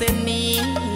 ส้นนี้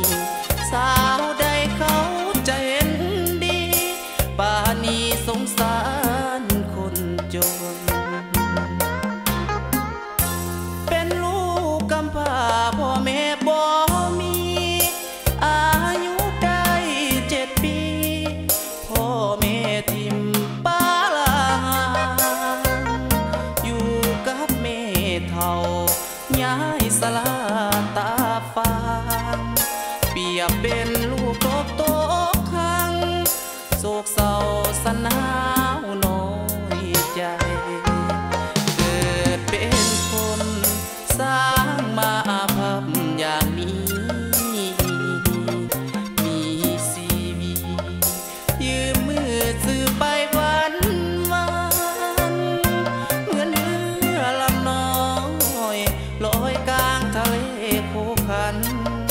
anh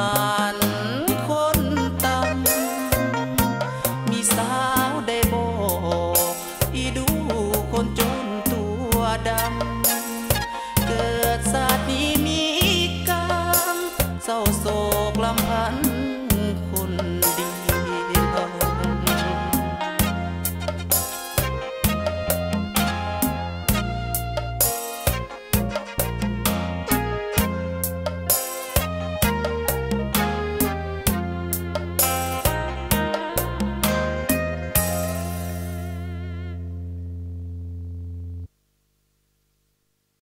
านคนตำมีสาวได้โบอีดูคนจนตัวดำ เกิดศาสนี้มีกรรมเศร้าโศกลำพัน